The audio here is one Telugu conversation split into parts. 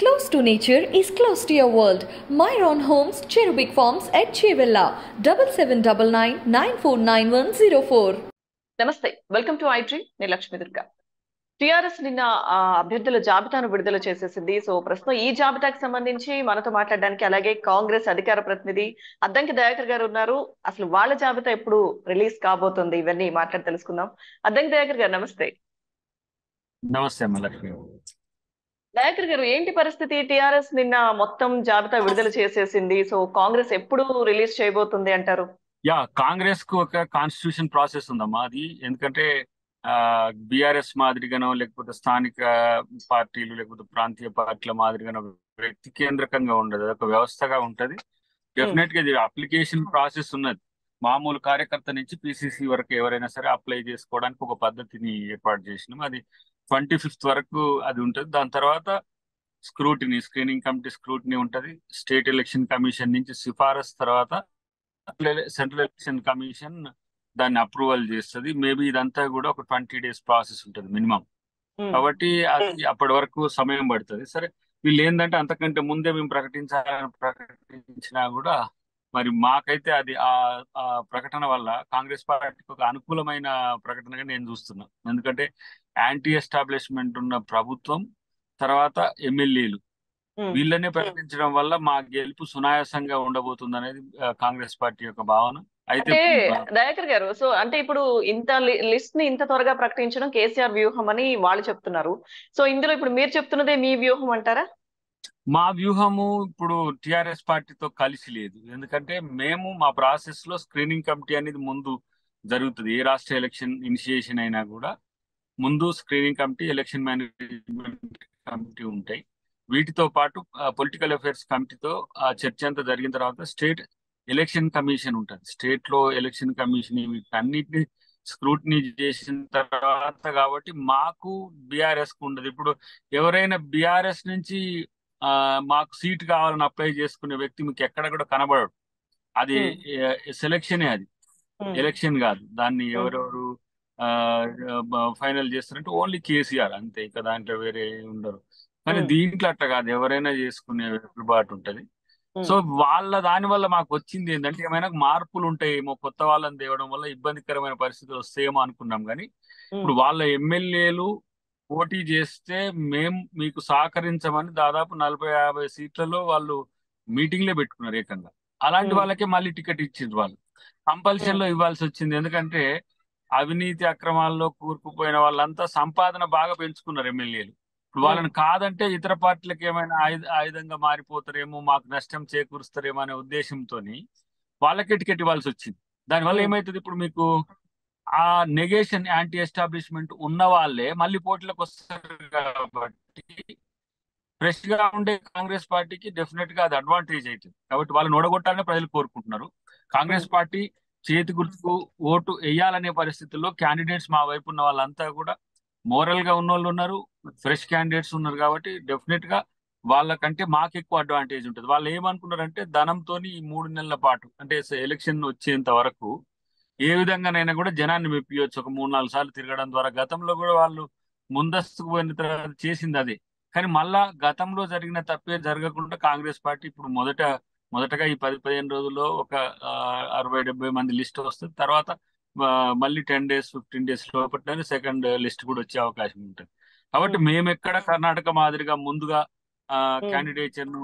Close to nature is close to your world. Myron Homes, Cherubic Farms at Chevilla, double seven double nine nine four nine one zero four. నమస్తే. వెల్కమ్ టు ఐట్రీ నేను లక్ష్మీ దుర్గా. టిఆర్ఎస్ నిన్న అభ్యర్థుల జాబితాను విడుదల చేసేసింది. సో ప్రస్తుతం ఈ జాబితాకి సంబంధించి మనతో మాట్లాడడానికి అలాగే కాంగ్రెస్ అధికార ప్రతినిధి అద్దంకి దయాకర్ గారు ఉన్నారు. అసలు వాళ్ళ జాబితా ఎప్పుడు రిలీజ్ కాబోతుంది? ఇవన్నీ మాట్లాడి తెలుసుకుందాం. అద్దంకి దయాకర్ గారు నమస్తే. నమస్తే అమ్మ లక్ష్మి. దయాకర్ గారు ఏంటి పరిస్థితి? టిఆర్ఎస్ నిన్న మొత్తం జాబితా విడుదల చేసేసింది. సో కాంగ్రెస్ ఎప్పుడు రిలీజ్ చేయబోతుంది అంటారు? యా కాంగ్రెస్కు ఒక కాన్స్టిట్యూషన్ ప్రాసెస్ ఉందమ్మా అది. ఎందుకంటే బిఆర్ఎస్ మాదిరిగానో లేకపోతే స్థానిక పార్టీలు లేకపోతే ప్రాంతీయ పార్టీల మాదిరిగానో వ్యక్తి కేంద్రకంగా ఉండదు. అది ఒక వ్యవస్థగా ఉంటది. డెఫినెట్గా ఇది అప్లికేషన్ ప్రాసెస్ ఉన్నది. మామూలు కార్యకర్త నుంచి పిసిసి వరకు ఎవరైనా సరే అప్లై చేసుకోవడానికి ఒక పద్ధతిని ఏర్పాటు చేసినాం. అది ట్వంటీ ఫిఫ్త్ వరకు అది ఉంటుంది. దాని తర్వాత స్క్రూటినీ స్క్రీనింగ్ కమిటీ స్క్రూటినీ ఉంటది. స్టేట్ ఎలక్షన్ కమిషన్ నుంచి సిఫారసు తర్వాత సెంట్రల్ ఎలక్షన్ కమిషన్ దాన్ని అప్రూవల్ చేస్తుంది. మేబీ ఇదంతా కూడా ఒక ట్వంటీ డేస్ ప్రాసెస్ ఉంటుంది మినిమం. కాబట్టి అది అప్పటి వరకు సమయం పడుతుంది. సరే వీళ్ళు ఏంటంటే అంతకంటే ముందే మేము ప్రకటించాలని ప్రకటించినా కూడా మరి మాకైతే అది ఆ ఆ ప్రకటన వల్ల కాంగ్రెస్ పార్టీకి ఒక అనుకూలమైన ప్రకటనగా నేను చూస్తున్నా. ఎందుకంటే యాంటీ ఎస్టాబ్లిష్మెంట్ ఉన్న ప్రభుత్వం తర్వాత ఎమ్మెల్యేలు. వీళ్ళనే ప్రకటించడం వల్ల మా గెలుపు సునాయాసంగా ఉండబోతుంది అనేది కాంగ్రెస్ పార్టీ యొక్క భావన. అయితే దయాకర్ గారు సో అంటే ఇప్పుడు ఇంత లిస్ట్ని ఇంత త్వరగా ప్రకటించడం కేసీఆర్ వ్యూహం అని వాళ్ళు చెప్తున్నారు. సో ఇందులో ఇప్పుడు మీరు చెప్తున్నదే మీ వ్యూహం అంటారా? మా వ్యూహము ఇప్పుడు టిఆర్ఎస్ పార్టీతో కలిసి లేదు. ఎందుకంటే మేము మా ప్రాసెస్లో స్క్రీనింగ్ కమిటీ అనేది ముందు జరుగుతుంది. ఏ రాష్ట్ర ఎలక్షన్ ఇనిషియేషన్ అయినా కూడా ముందు screening committee election management committee ఉంటాయి. వీటితో పాటు పొలిటికల్ అఫైర్స్ కమిటీతో ఆ చర్చ అంతా జరిగిన తర్వాత స్టేట్ ఎలక్షన్ కమిషన్ ఉంటుంది. స్టేట్లో ఎలక్షన్ కమిషన్ వీటన్నిటిని స్క్రూటినీ చేసిన తర్వాత కాబట్టి మాకు బీఆర్ఎస్కు ఉండదు. ఇప్పుడు ఎవరైనా బీఆర్ఎస్ నుంచి మాకు సీట్ కావాలని అప్లై చేసుకునే వ్యక్తి మీకు ఎక్కడ కూడా కనబడడు. అది సెలక్షనే అది. ఎలక్షన్ కాదు. దాన్ని ఎవరెవరు ఫైనల్ చేస్తారంటే ఓన్లీ కేసీఆర్ అంతే. ఇక దాంట్లో వేరే ఉండరు. కానీ దీంట్లో అట్లా కాదు. ఎవరైనా చేసుకునే వెసులుబాటు ఉంటది. సో వాళ్ళ దాని వల్ల మాకు వచ్చింది ఏంటంటే ఏమైనా మార్పులు ఉంటాయేమో కొత్త వాళ్ళని తేవడం వల్ల ఇబ్బందికరమైన పరిస్థితులు వస్తాయేమో అనుకున్నాం కానీ ఇప్పుడు వాళ్ళ ఎమ్మెల్యేలు పోటీ చేస్తే మేం మీకు సహకరించమని దాదాపు నలభై యాభై సీట్లలో వాళ్ళు మీటింగ్లే పెట్టుకున్నారు ఏకంగా. అలాంటి వాళ్ళకే మళ్ళీ టికెట్ ఇచ్చిండ్రు వాళ్ళు. కంపల్షన్లో ఇవ్వాల్సి వచ్చింది. ఎందుకంటే అవినీతి అక్రమాల్లో కూరుకుపోయిన వాళ్ళంతా సంపాదన బాగా పెంచుకున్నారు ఎమ్మెల్యేలు. ఇప్పుడు వాళ్ళని కాదంటే ఇతర పార్టీలకు ఏమైనా ఆయుధ ఆయుధంగా మారిపోతారేమో మాకు నష్టం చేకూరుస్తారేమో అనే ఉద్దేశంతో వాళ్ళకే టికెట్ ఇవ్వాల్సి వచ్చింది. దానివల్ల ఉమ్, ఏమైతుంది ఇప్పుడు మీకు? ఆ నెగేషన్ యాంటీ ఎస్టాబ్లిష్మెంట్ ఉన్న వాళ్ళే మళ్ళీ పోటీలకు వస్తారు కాబట్టి ఫ్రెష్గా ఉండే కాంగ్రెస్ పార్టీకి డెఫినెట్గా అది అడ్వాంటేజ్ అవుతుంది. కాబట్టి వాళ్ళని ఓడగొట్టాలని ప్రజలు కోరుకుంటున్నారు. కాంగ్రెస్ పార్టీ చేతి గుర్తుకు ఓటు వేయాలనే పరిస్థితుల్లో క్యాండిడేట్స్ మా వైపు ఉన్న వాళ్ళంతా కూడా మోరల్గా ఉన్న వాళ్ళు ఉన్నారు ఫ్రెష్ క్యాండిడేట్స్ ఉన్నారు కాబట్టి డెఫినెట్గా వాళ్ళకంటే మాకు ఎక్కువ అడ్వాంటేజ్ ఉంటుంది. వాళ్ళు ఏమనుకున్నారంటే ధనంతోని ఈ మూడు నెలల పాటు అంటే ఎలక్షన్ వచ్చేంత వరకు ఏ విధంగానైనా కూడా జనాన్ని మెప్పియొచ్చు. ఒక మూడు నాలుగు సార్లు తిరగడం ద్వారా గతంలో కూడా వాళ్ళు ముందస్తుకు పోయిన తర్వాత చేసింది అదే. కానీ మళ్ళా గతంలో జరిగిన తప్పే జరగకుండా కాంగ్రెస్ పార్టీ ఇప్పుడు మొదట మొదటగా ఈ పది పదిహేను రోజుల్లో ఒక అరవై డెబ్బై మంది లిస్ట్ వస్తుంది. తర్వాత మళ్ళీ టెన్ డేస్ ఫిఫ్టీన్ డేస్ లోపల సెకండ్ లిస్ట్ కూడా వచ్చే అవకాశం ఉంటుంది. కాబట్టి మేము ఎక్కడ కర్ణాటక మాదిరిగా ముందుగా క్యాండిడేచర్ను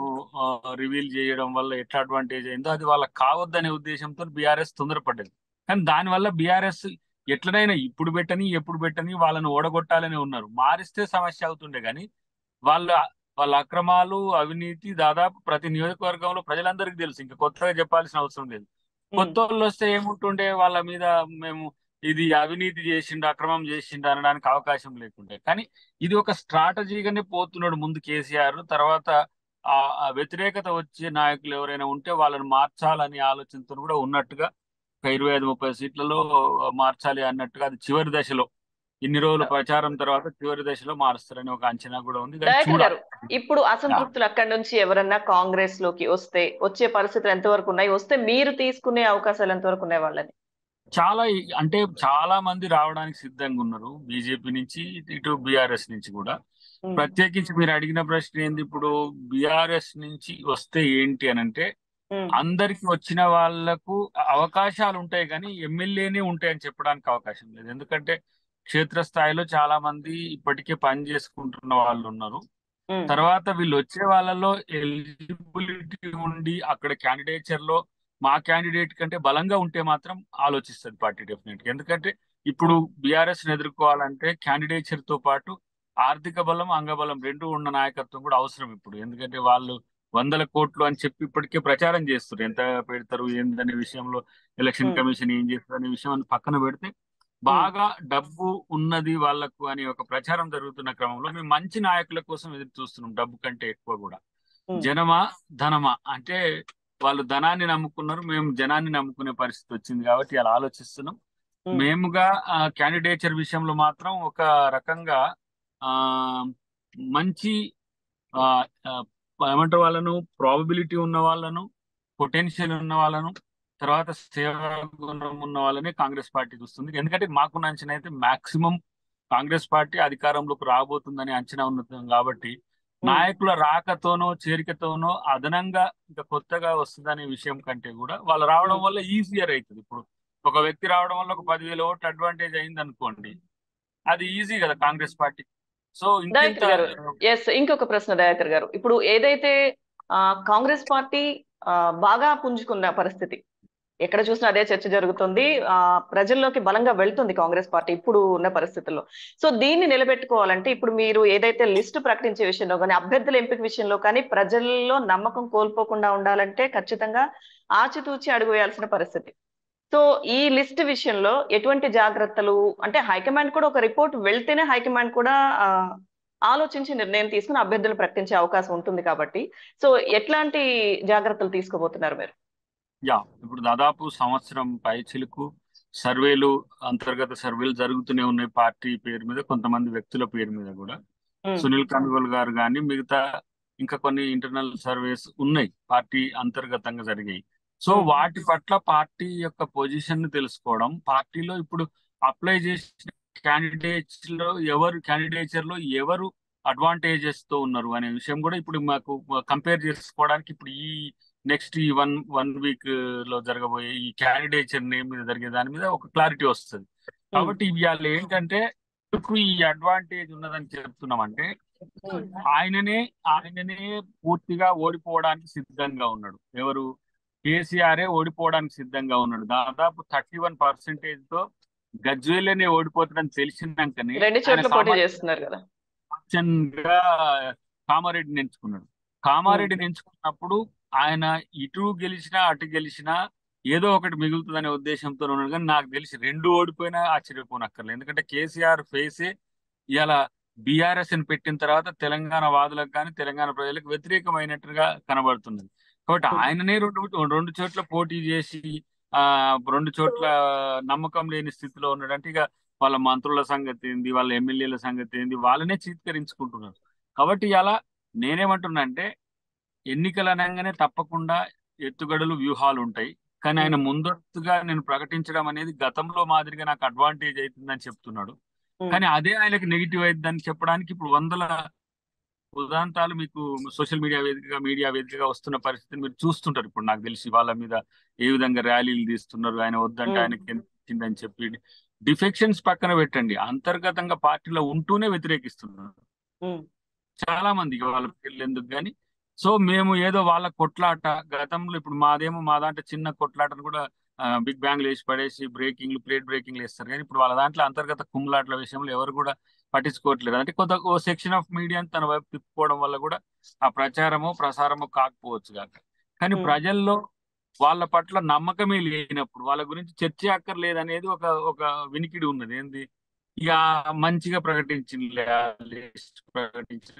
రివీల్ చేయడం వల్ల ఎట్లా అడ్వాంటేజ్ అయిందో అది వాళ్ళకి కావద్దనే ఉద్దేశంతో బీఆర్ఎస్ తొందరపడ్డది. కానీ దానివల్ల బీఆర్ఎస్ ఎట్లనైనా ఇప్పుడు పెట్టని ఎప్పుడు పెట్టని వాళ్ళని ఓడగొట్టాలని ఉన్నారు. మారిస్తే సమస్య అవుతుండే కానీ వాళ్ళ వాళ్ళ అక్రమాలు అవినీతి దాదాపు ప్రతి నియోజకవర్గంలో ప్రజలందరికీ తెలుసు. ఇంకా కొత్తగా చెప్పాల్సిన అవసరం లేదు. కొత్త వాళ్ళు వస్తే ఏముంటుండే? వాళ్ళ మీద మేము ఇది అవినీతి చేసిండు అక్రమం చేసిండు అనడానికి అవకాశం లేకుండే. కానీ ఇది ఒక స్ట్రాటజీగానే పోతున్నాడు ముందు కేసీఆర్. తర్వాత ఆ ఆ వ్యతిరేకత వచ్చే నాయకులు ఎవరైనా ఉంటే వాళ్ళని మార్చాలని ఆలోచనతో కూడా ఉన్నట్టుగా ఒక ఇరవై ఐదు ముప్పై సీట్లలో మార్చాలి అన్నట్టుగా అది చివరి దశలో. ఇన్ని రోజులు ప్రచారం తర్వాత చివరి దశలో మారుస్తారని ఒక అంచనా కూడా ఉంది. ఇప్పుడు అసంతృప్తులు అక్కడి నుంచి ఎవరన్నా కాంగ్రెస్లోకి వస్తే వచ్చే పరిస్థితులు ఎంతవరకు ఉన్నాయి? వస్తే మీరు తీసుకునే అవకాశాలు ఎంతవరకు ఉన్నాయి వాళ్ళని? చాలా అంటే చాలా మంది రావడానికి సిద్ధంగా ఉన్నారు బీజేపీ నుంచి ఇటు బీఆర్ఎస్ నుంచి కూడా. ప్రత్యేకించి మీరు అడిగిన ప్రశ్న ఏంది? ఇప్పుడు బిఆర్ఎస్ నుంచి వస్తే ఏంటి అని అంటే అందరికి వచ్చిన వాళ్ళకు అవకాశాలు ఉంటాయి కానీ ఎమ్మెల్యేనే ఉంటాయని చెప్పడానికి అవకాశం లేదు. ఎందుకంటే క్షేత్రస్థాయిలో చాలా మంది ఇప్పటికే పని చేసుకుంటున్న వాళ్ళు ఉన్నారు. తర్వాత వీళ్ళు వచ్చే వాళ్ళలో ఎలిజిబిలిటీ ఉండి అక్కడ క్యాండిడేచర్లో మా క్యాండిడేట్ కంటే బలంగా ఉంటే మాత్రం ఆలోచిస్తుంది పార్టీ డెఫినెట్ ఎందుకంటే ఇప్పుడు బీఆర్ఎస్ ఎదుర్కోవాలంటే క్యాండిడేచర్తో పాటు ఆర్థిక బలం అంగబలం రెండు ఉన్న నాయకత్వం కూడా అవసరం ఇప్పుడు. ఎందుకంటే వాళ్ళు వందల కోట్లు అని చెప్పి ఇప్పటికే ప్రచారం చేస్తారు ఎంత పెడతారు ఏందనే విషయంలో ఎలక్షన్ కమిషన్ ఏం చేస్తారు అనే విషయం పక్కన పెడితే బాగా డబ్బు ఉన్నది వాళ్ళకు అని ఒక ప్రచారం జరుగుతున్న క్రమంలో మేము మంచి నాయకుల కోసం ఎదురు చూస్తున్నాం డబ్బు కంటే ఎక్కువ కూడా. జనమా ధనమా? అంటే వాళ్ళు ధనాన్ని నమ్ముకున్నారు మేము జనాన్ని నమ్ముకునే పరిస్థితి వచ్చింది కాబట్టి అలా ఆలోచిస్తున్నాం. మేముగా క్యాండిడేచర్ విషయంలో మాత్రం ఒక రకంగా ఆ మంచి ఏమంటారు వాళ్ళను? ప్రాబబిలిటీ ఉన్న వాళ్ళను పొటెన్షియల్ ఉన్న వాళ్ళను తర్వాత సేవా గుణం ఉన్న వాళ్ళనే కాంగ్రెస్ పార్టీ చూస్తుంది. ఎందుకంటే మాకున్న అంచనా అయితే మాక్సిమం కాంగ్రెస్ పార్టీ అధికారంలోకి రాబోతుందని అంచనా ఉన్నది కాబట్టి నాయకుల రాకతోనో చేరికతోనో అదనంగా ఇంకా కొత్తగా వస్తుందనే విషయం కంటే కూడా వాళ్ళు రావడం వల్ల ఈజియర్ అవుతుంది. ఇప్పుడు ఒక వ్యక్తి రావడం వల్ల ఒక పదివేల ఓట్లు అడ్వాంటేజ్ అయింది అనుకోండి అది ఈజీ కదా కాంగ్రెస్ పార్టీ. సో దయాకర్ గారు ఎస్ ఇంకొక ప్రశ్న దయాకర్ గారు. ఇప్పుడు ఏదైతే ఆ, కాంగ్రెస్ పార్టీ బాగా పుంజుకున్న పరిస్థితి ఎక్కడ చూసినా అదే చర్చ జరుగుతుంది ఆ ప్రజల్లోకి బలంగా వెళ్తుంది కాంగ్రెస్ పార్టీ ఇప్పుడు ఉన్న పరిస్థితుల్లో. సో దీన్ని నిలబెట్టుకోవాలంటే ఇప్పుడు మీరు ఏదైతే లిస్టు ప్రకటించే విషయంలో కానీ అభ్యర్థుల ఎంపిక విషయంలో కానీ ప్రజల్లో నమ్మకం కోల్పోకుండా ఉండాలంటే ఖచ్చితంగా ఆచితూచి అడుగు వేయాల్సిన పరిస్థితి. సో ఈ లిస్ట్ విషయంలో ఎటువంటి జాగ్రత్తలు అంటే హైకమాండ్ కూడా ఒక రిపోర్ట్ వెళ్తేనే హైకమాండ్ కూడా ఆలోచించి నిర్ణయం తీసుకుని అభ్యర్థులు ప్రకటించే అవకాశం ఉంటుంది కాబట్టి. సో ఎట్లాంటి జాగ్రత్తలు తీసుకోబోతున్నారు మీరు? యా ఇప్పుడు దాదాపు సంవత్సరం పైచిలకు సర్వేలు అంతర్గత సర్వేలు జరుగుతూనే ఉన్నాయి పార్టీ పేరు మీద కొంతమంది వ్యక్తుల పేరు మీద కూడా. సునీల్ కనుగోలు గారు కానీ మిగతా ఇంకా కొన్ని ఇంటర్నల్ సర్వేస్ ఉన్నాయి పార్టీ అంతర్గతంగా జరిగాయి. సో వాటి పట్ల పార్టీ యొక్క పొజిషన్ తెలుసుకోవడం పార్టీలో ఇప్పుడు అప్లై చేసిన క్యాండిడేట్స్లో ఎవరు క్యాండిడేచర్లో ఎవరు అడ్వాంటేజెస్తో ఉన్నారు అనే విషయం కూడా ఇప్పుడు మాకు కంపేర్ చేసుకోవడానికి ఇప్పుడు ఈ నెక్స్ట్ ఈ వన్ వన్ వీక్లో జరగబోయే ఈ క్యాండిడేచర్ నేమ్ మీద జరిగే దాని మీద ఒక క్లారిటీ వస్తుంది. కాబట్టి ఇవాళ ఏంటంటే ఎందుకు ఈ అడ్వాంటేజ్ ఉన్నదని చెప్తున్నామంటే ఉమ్, ఆయననే ఆయననే పూర్తిగా ఓడిపోవడానికి సిద్ధంగా ఉన్నాడు. ఎవరు? కేసీఆరే ఓడిపోవడానికి సిద్ధంగా ఉన్నాడు. దాదాపు థర్టీ వన్ పర్సెంటేజ్తో గజ్వేలనే ఓడిపోతాడని తెలిసినాకనే గా కామారెడ్డిని ఎంచుకున్నాడు. కామారెడ్డిని ఎంచుకున్నప్పుడు ఆయన ఇటు గెలిచినా అటు గెలిచినా ఏదో ఒకటి మిగులుతుందనే ఉద్దేశంతో ఉన్నాడు. కానీ నాకు తెలిసి రెండు ఓడిపోయినా ఆశ్చర్యపోనక్కర్లేదు. ఎందుకంటే కేసీఆర్ ఫేసే ఇలా బీఆర్ఎస్ పెట్టిన తర్వాత తెలంగాణ వాదులకు కానీ తెలంగాణ ప్రజలకు వ్యతిరేకమైనట్టుగా కనబడుతున్నది. కాబట్టి ఆయననే రెండు రెండు చోట్ల పోటీ చేసి ఆ రెండు చోట్ల నమ్మకం లేని స్థితిలో ఉన్నాడంటే ఇక వాళ్ళ మంత్రుల సంగతి ఏంది వాళ్ళ ఎమ్మెల్యేల సంగతి ఏంది వాళ్ళనే చీత్కరించుకుంటున్నారు. కాబట్టి ఇలా నేనేమంటున్నా అంటే ఎన్నికలు అనగానే తప్పకుండా ఎత్తుగడలు వ్యూహాలు ఉంటాయి. కానీ ఆయన ముందస్తుగా నేను ప్రకటించడం అనేది గతంలో మాదిరిగా నాకు అడ్వాంటేజ్ అవుతుందని చెప్తున్నాడు. కానీ అదే ఆయనకు నెగిటివ్ అవుతుందని చెప్పడానికి ఇప్పుడు వందల ఉదాంతాలు మీకు సోషల్ మీడియా వేదికగా మీడియా వేదికగా వస్తున్న పరిస్థితిని మీరు చూస్తుంటారు. ఇప్పుడు నాకు తెలిసి వాళ్ళ మీద ఏ విధంగా ర్యాలీలు తీస్తున్నారు ఆయన వద్దంటే ఆయనకి ఇచ్చిందని చెప్పి డిఫెక్షన్స్ పక్కన పెట్టండి. అంతర్గతంగా పార్టీలో ఉంటూనే వ్యతిరేకిస్తున్నారు. చాలా మంది వాళ్ళ పేర్లు ఎందుకు కానీ సో మేము ఏదో వాళ్ళ కొట్లాట గతంలో ఇప్పుడు మాదేమో మా దాంట్లో చిన్న కొట్లాటను కూడా బిగ్ బ్యాంగ్లు వేసి పడేసి బ్రేకింగ్లు ప్లేట్ బ్రేకింగ్లు వేస్తారు. కానీ ఇప్పుడు వాళ్ళ దాంట్లో అంతర్గత కుమ్ములాట్ల విషయంలో ఎవరు కూడా పట్టించుకోవట్లేదు. అంటే కొంత ఓ సెక్షన్ ఆఫ్ మీడియా తన వైపు తిప్పుకోవడం వల్ల కూడా ఆ ప్రచారము ప్రసారము కాకపోవచ్చు కాక కానీ ప్రజల్లో వాళ్ళ పట్ల నమ్మకమే లేనప్పుడు వాళ్ళ గురించి చర్చ అక్కర్లేదనేది ఒక ఒక వినికిడి ఉన్నది. ఏంది? ఇక మంచిగా ప్రకటించింది లిస్ట్ ప్రకటించి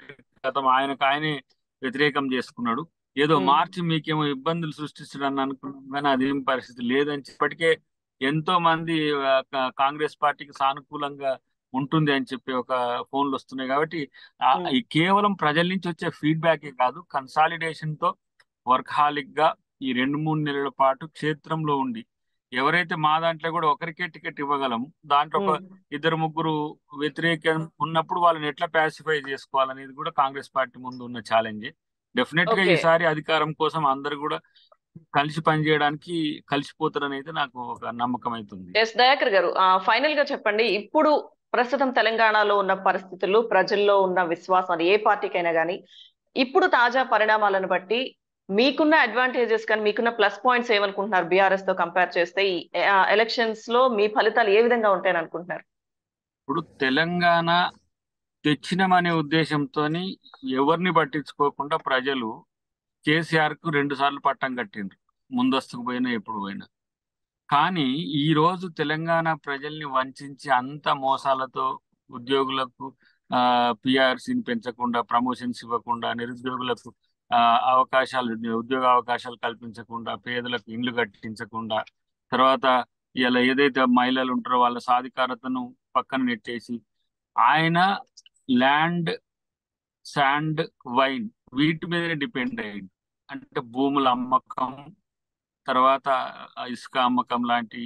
గతం ఆయనకు ఆయనే వ్యతిరేకం చేసుకున్నాడు. ఏదో మార్చి మీకేమో ఇబ్బందులు సృష్టించడానికి అనుకున్నాం కానీ అదేం పరిస్థితి లేదని ఇప్పటికే ఎంతో మంది కాంగ్రెస్ పార్టీకి సానుకూలంగా ఉంటుంది అని చెప్పి ఒక ఫోన్లు వస్తున్నాయి కాబట్టి కేవలం ప్రజల నుంచి వచ్చే ఫీడ్బ్యాకే కాదు కన్సాలిడేషన్తో వర్క్ హాలిక్గా ఈ రెండు మూడు నెలల పాటు క్షేత్రంలో ఉండి ఎవరైతే మా దాంట్లో కూడా ఒకరికే టికెట్ ఇవ్వగలము దాంట్లో ఒక ఇద్దరు ముగ్గురు వ్యతిరేకం ఉన్నప్పుడు వాళ్ళని ఎట్లా ప్యాసిఫై చేసుకోవాలనేది కూడా కాంగ్రెస్ పార్టీ ముందు ఉన్న ఛాలెంజ్ డెఫినెట్గా ఈసారి అధికారం కోసం అందరు కూడా కలిసి పనిచేయడానికి కలిసిపోతారని అయితే నాకు ఒక నమ్మకం అవుతుంది ఎస్ దయాకర్ గారు ఫైనల్గా చెప్పండి ఇప్పుడు ప్రస్తుతం తెలంగాణలో ఉన్న పరిస్థితులు ప్రజల్లో ఉన్న విశ్వాసం ఏ పార్టీకైనా కానీ ఇప్పుడు తాజా పరిణామాలను బట్టి మీకున్న అడ్వాంటేజెస్ కానీ మీకున్న ప్లస్ పాయింట్స్ ఏమనుకుంటున్నారు బీఆర్ఎస్తో కంపేర్ చేస్తే? ఈ ఎలక్షన్స్లో మీ ఫలితాలు ఏ విధంగా ఉంటాయని అనుకుంటున్నారు? ఇప్పుడు తెలంగాణ తెచ్చినామనే ఉద్దేశంతో ఎవరిని పట్టించుకోకుండా ప్రజలు కేసీఆర్కు రెండు సార్లు పట్టం కట్టిండ్రు. ముందస్తుకు పోయినా ఎప్పుడు పోయినా. కానీ ఈ రోజు తెలంగాణ ప్రజల్ని వంచి అంత మోసాలతో ఉద్యోగులకు ఆ పిఆర్సీని పెంచకుండా ప్రమోషన్స్ ఇవ్వకుండా నిరుద్యోగులకు అవకాశాలు ఉద్యోగ అవకాశాలు కల్పించకుండా పేదలకు ఇండ్లు కట్టించకుండా తర్వాత ఇలా ఏదైతే మహిళలు ఉంటారో వాళ్ళ సాధికారతను పక్కన నెట్టేసి ఆయన ల్యాండ్ శాండ్ వైన్ వీటి మీదనే డిపెండ్ అయ్యింది అంటే భూముల అమ్మకం తర్వాత ఇసుక అమ్మకం లాంటి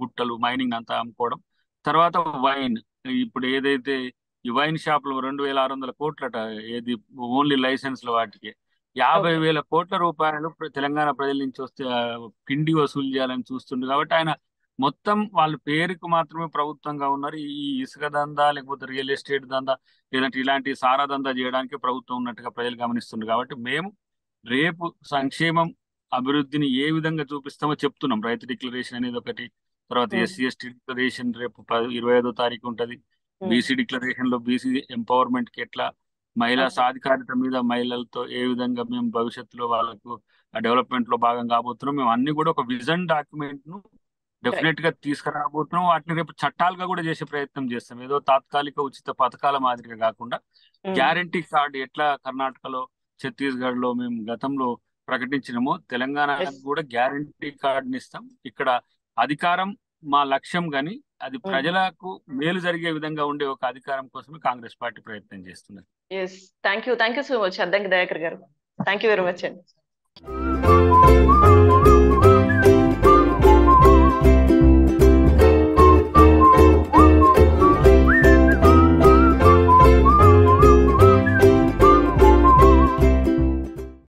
గుట్టలు మైనింగ్ అంతా అమ్ముకోవడం. తర్వాత వైన్. ఇప్పుడు ఏదైతే ఈ వైన్ షాపులు రెండు వేల ఆరు వందల కోట్లట ఏది ఓన్లీ లైసెన్స్ల వాటికి. యాభై వేల కోట్ల రూపాయలు తెలంగాణ ప్రజల నుంచి వస్తే పిండి వసూలు చేయాలని చూస్తుండు కాబట్టి ఆయన మొత్తం వాళ్ళ పేరుకు మాత్రమే ప్రభుత్వంగా ఉన్నారు. ఈ ఇసుక దందా లేకపోతే రియల్ ఎస్టేట్ దందా లేదంటే ఇలాంటి సారా దందా చేయడానికి ప్రభుత్వం ఉన్నట్టుగా ప్రజలు గమనిస్తున్నారు కాబట్టి మేము రేపు సంక్షేమం అభివృద్ధిని ఏ విధంగా చూపిస్తామో చెప్తున్నాం. రైతు డిక్లరేషన్ అనేది ఒకటి తర్వాత ఎస్సీ ఎస్టీ డిక్లరేషన్ రేపు ఇరవై ఐదో తారీఖు ఉంటది. బీసీ డిక్లరేషన్లో బీసీ ఎంపవర్మెంట్కి ఎట్లా మహిళా సాధికారత మీద మహిళలతో ఏ విధంగా మేము భవిష్యత్తులో వాళ్ళకు డెవలప్మెంట్లో భాగం కాబోతున్నాం మేము అన్ని కూడా ఒక విజన్ డాక్యుమెంట్ను డెఫినెట్గా తీసుకురాబోతున్నాం. వాటిని రేపు చట్టాలుగా కూడా చేసే ప్రయత్నం చేస్తాం. ఏదో తాత్కాలిక ఉచిత పథకాల మాదిరిగా కాకుండా గ్యారంటీ కార్డు ఎట్లా కర్ణాటకలో ఛత్తీస్గఢ్లో మేము గతంలో ప్రకటించినామో తెలంగాణకు ఎస్ కూడా గ్యారంటీ కార్డుని ఇస్తాం. ఇక్కడ అధికారం మా లక్ష్యం కానీ అది ఉమ్, ప్రజలకు మేలు జరిగే విధంగా ఉండే ఒక అధికారం కోసమే కాంగ్రెస్ పార్టీ ప్రయత్నం చేస్తున్నది. Yes thank you thank you so much Addanki Dayakar garu. Thank you very much అండి